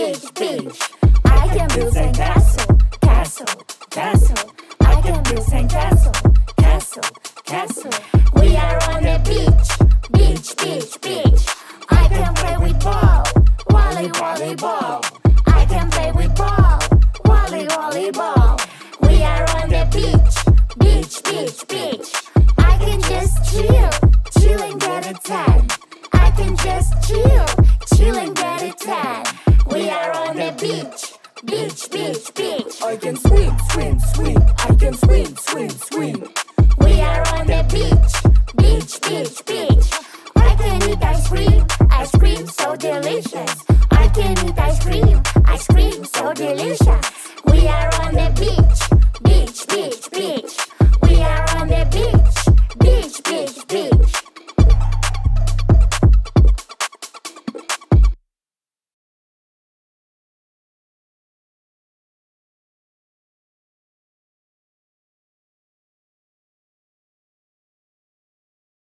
beach, beach. I can build sandcastle, castle, castle. I can build sandcastle, castle, castle. We are on the beach, beach, beach, beach. I can play with ball, volley, volleyball. I can play with ball, volley, volleyball. We are on the beach, beach, beach, beach. I can just chill. Beach, beach. Beach. I can swim, swim, swim. I can swim, swim, swim. We are on the beach, beach, beach, beach. I can eat ice cream, ice cream so delicious. I can eat ice cream, ice cream so delicious. We are on the beach.